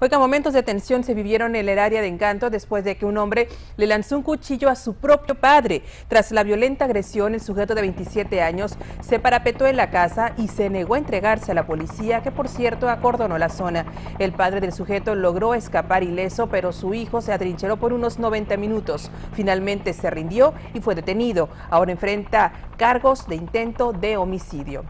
Oiga, momentos de tensión se vivieron en el área de Encanto después de que un hombre le lanzó un cuchillo a su propio padre. Tras la violenta agresión, el sujeto de 27 años se parapetó en la casa y se negó a entregarse a la policía, que por cierto acordonó la zona. El padre del sujeto logró escapar ileso, pero su hijo se atrincheró por unos 90 minutos. Finalmente se rindió y fue detenido. Ahora enfrenta cargos de intento de homicidio.